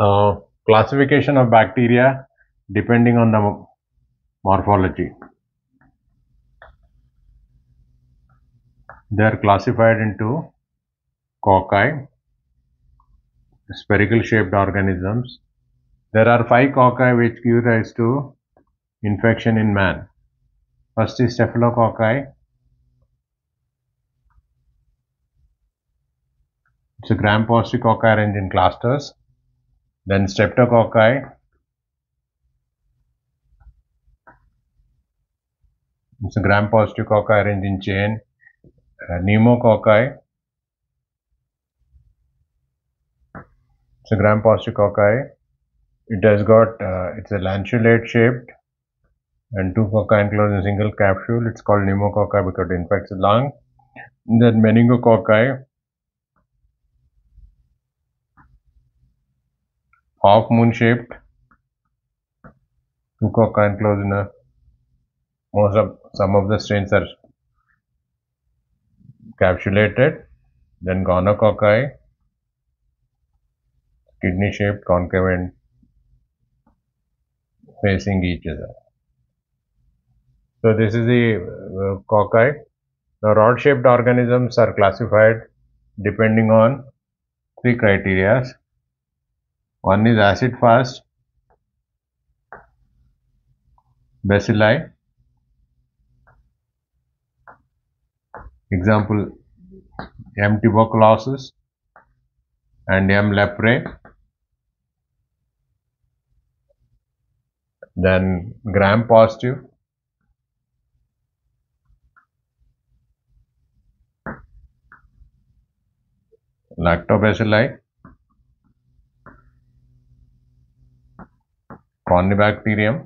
uh, classification of bacteria depending on the morphology. They are classified into cocci, spherical shaped organisms. There are five cocci which give rise to infection in man. First is staphylococci. It's a gram-positive cocci arranged in clusters. Then streptococci. It's a gram-positive cocci arranged in chain. Uh, pneumococci. It's a gram-positive cocci. It has got, uh, it's a lanceolate shaped and two cocci enclosed in a single capsule. It's called pneumococci because it infects the lung. Then meningococci, half moon shaped, two cocci enclosed in a most of some of the strains are capsulated. Then gonococci, kidney shaped, concave and facing each other. So this is the uh, cocci. Now rod shaped organisms are classified depending on three criteria. One is acid fast, bacilli. Example M. tuberculosis and M. leprae. Then gram positive lactobacilli, corynebacterium,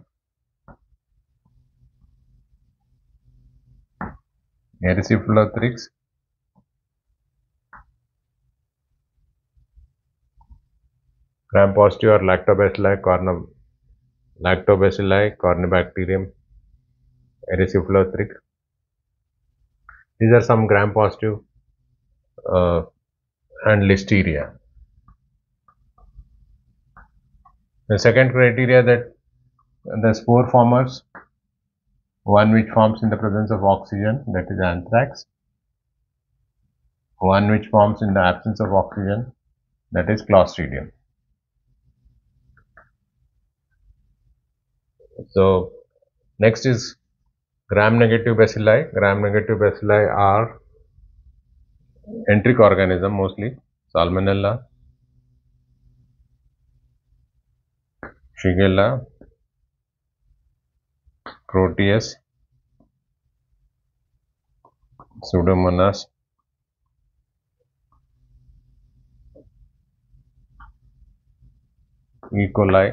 erysipelothrix, gram positive or lactobacilli, corna, lactobacilli, corynebacterium, erysipelothrix. These are some gram positive uh, and listeria. The second criteria that the spore formers, one which forms in the presence of oxygen, that is anthrax, one which forms in the absence of oxygen, that is clostridium. So, next is gram negative bacilli. Gram negative bacilli are enteric organism mostly salmonella shigella proteus pseudomonas e coli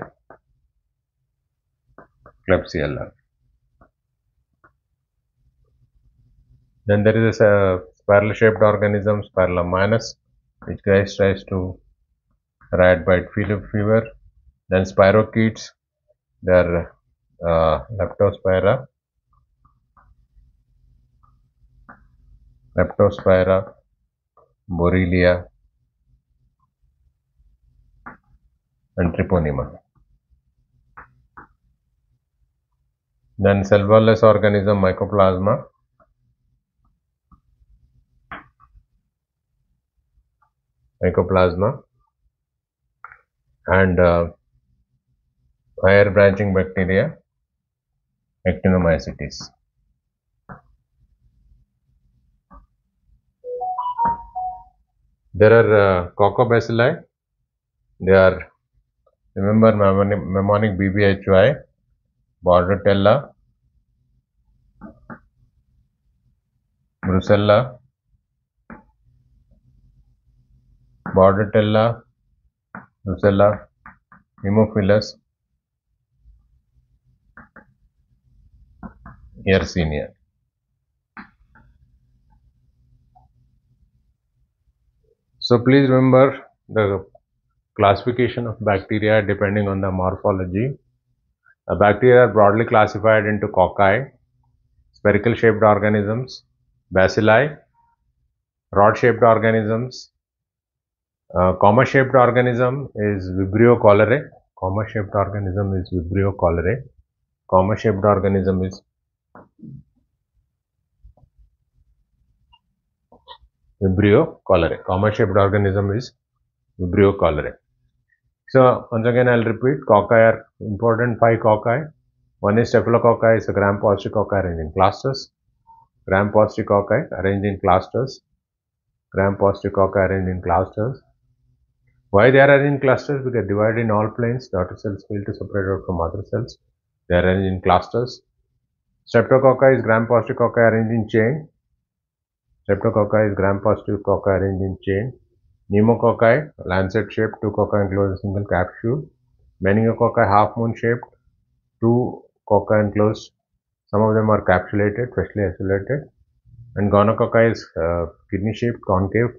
klebsiella. Then there is a spiral shaped organism spirillum minus which gives rise to rat bite fever then spirochetes they are uh, leptospira leptospira borrelia. And treponema then cell-wall-less organism mycoplasma. Mycoplasma. And uh, higher branching bacteria actinomycetes. There are uh, coccobacilli. They are remember mnemonic, BBHY, Bordetella, Brucella, Bordetella, Brucella, Haemophilus, Yersinia. So please remember the classification of bacteria depending on the morphology. The bacteria are broadly classified into cocci, spherical shaped organisms, bacilli, rod shaped organisms, Uh, comma shaped organism is Vibrio cholerae. Comma shaped organism is Vibrio cholerae. Comma shaped organism is Vibrio cholerae. Comma shaped organism is Vibrio cholerae. So once again I'll repeat cocci are important five cocci. One is staphylococci is a gram positive cocci arranged in clusters. Gram positive cocci arranged in clusters. Gram positive cocci arranged in clusters. Why they are arranged in clusters? Because divided in all planes, daughter cells fail to separate out from mother cells. They are arranged in clusters. Streptococci is gram positive cocci arranged in chain. Streptococci is gram positive cocci arranged in chain. Pneumococci, lancet shaped, two cocci enclosed in single capsule. Meningococci, half moon shaped, two cocci enclosed. Some of them are capsulated, freshly isolated. And gonococci is uh, kidney shaped, concave.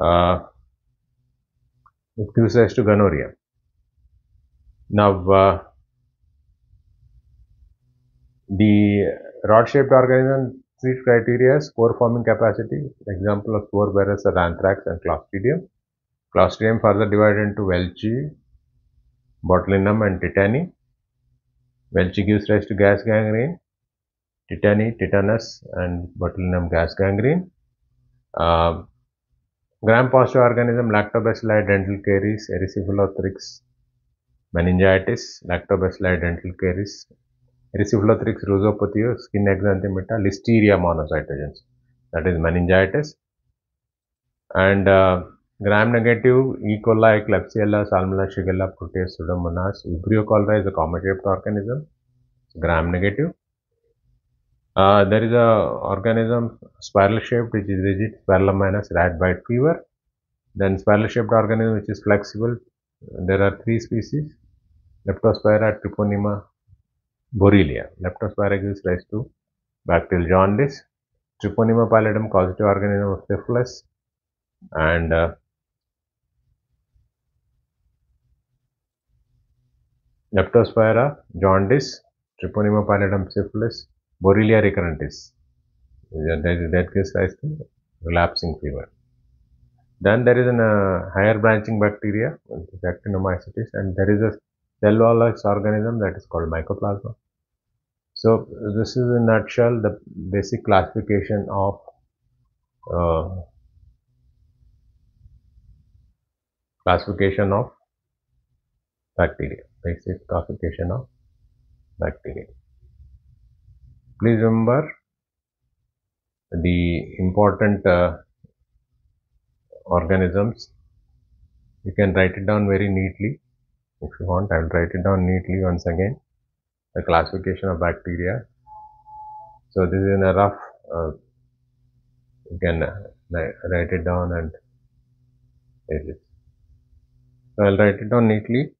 Uh, it gives rise to gonorrhea. Now, uh, the rod-shaped organism three criteria spore forming capacity. Example of spore bearers are anthrax and Clostridium. Clostridium further divided into Welchii, botulinum and tetani. Welchii gives rise to gas gangrene, tetani, tetanus and botulinum gas gangrene. Uh, Gram-positive organism lactobacilli dental caries, erysipelothrix meningitis, lactobacilli dental caries, erysipelothrix rhusiopathiae, skin exanthemata, listeria monocytogenes, that is meningitis. And uh, gram-negative E. coli, Klebsiella, Salmonella, Shigella, Proteus, Pseudomonas, Vibrio cholerae is a comma-shaped organism, gram-negative. Uh, there is a organism spiral shaped which is rigid spirillum minus rat bite fever. Then spiral shaped organism which is flexible. There are three species Leptospira, Treponema, Borrelia. Leptospira gives rise to bacterial jaundice. Treponema pallidum causative organism of syphilis and uh, Leptospira, jaundice, Treponema pallidum syphilis, Borrelia recurrentis. That, that gives rise to relapsing fever. Then there is a uh, higher branching bacteria, Actinomycetes, and there is a cell wall-less organism that is called Mycoplasma. So this is in nutshell the basic classification of uh, classification of bacteria. Basic classification of bacteria. Please remember the important uh, organisms. You can write it down very neatly. If you want, I will write it down neatly once again. The classification of bacteria. So this is in a rough. Uh, you can uh, write it down and it is. So I'll write it down neatly.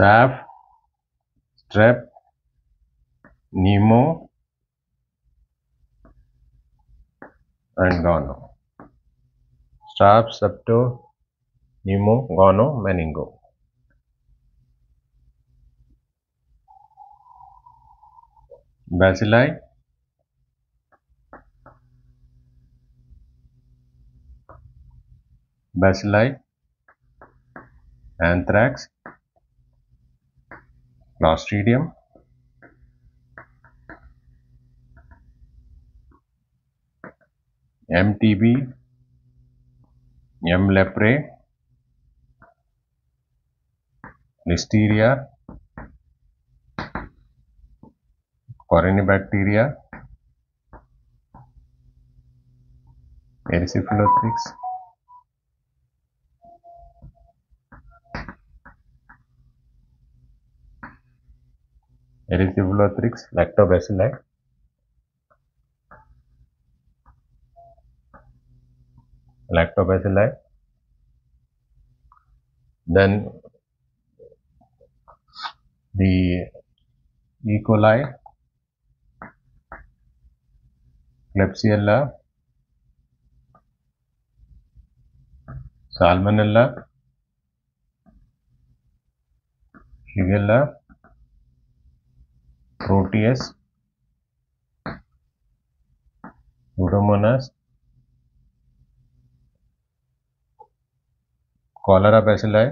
Staph, strep, pneumo, and gono. Staph, septo, pneumo, gono, meningo. Bacilli, bacilli, anthrax, Clostridium, MTB, M. leprae, Listeria, Corynebacteria, Erysipelotheryx, Erysipelathrix, lactobacilli. Lactobacilli. Then the E. coli, Klebsiella, Salmonella, Shigella, Proteus Aeromonas cholera bacilli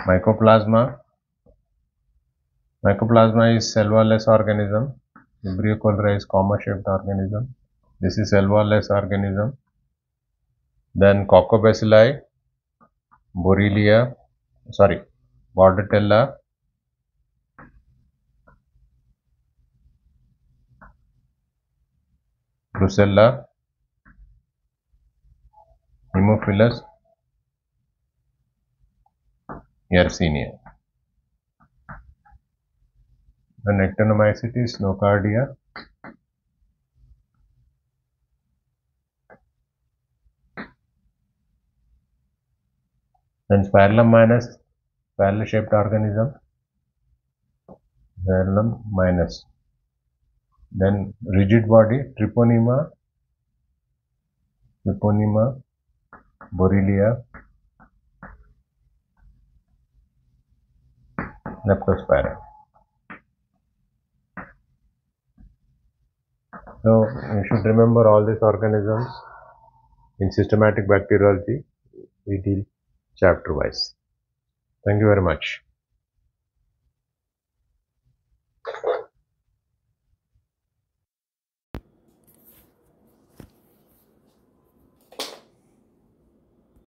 Mycoplasma Mycoplasma is cell wall less organism Vibrio cholera is comma shaped organism this is cell wall less organism then coccobacilli Borrelia sorry Bordetella Brucella, Haemophilus, Yersinia. Then actinomycetes, Nocardia, then Spirillum minus, spiral shaped organism, Spirillum minus. Then rigid body, Treponema, Treponema, Borrelia, Leptospira. So you should remember all these organisms in systematic bacteriology. We deal chapter wise. Thank you very much.